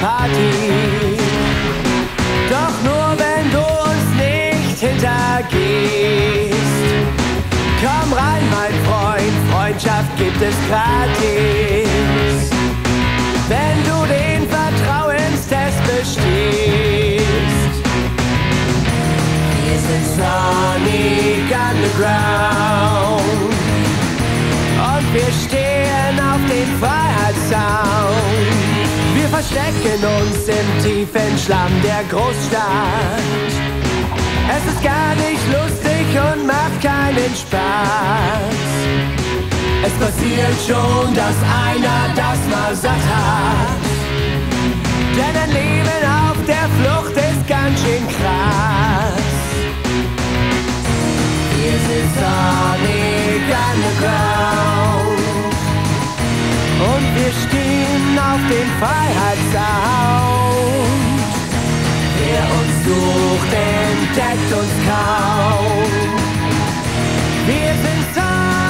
Party. Doch nur wenn du uns nicht hintergehst. Komm rein, mein Freund, Freundschaft gibt es gratis. Wenn du den Vertrauenstest bestehst. Wir sind Sonic Underground. Und wir stehen Freiheitssound. Wir verstecken uns im tiefen Schlamm der Großstadt. Es ist gar nicht lustig und macht keinen Spaß. Es passiert schon, dass einer das mal satt hat. Denn ein Leben auf der Flucht ist ganz schön krass. Wir sind Sonic Underground. Wir stehen auf dem Freiheitssound. Wer uns sucht, entdeckt uns kaum. Wir sind da.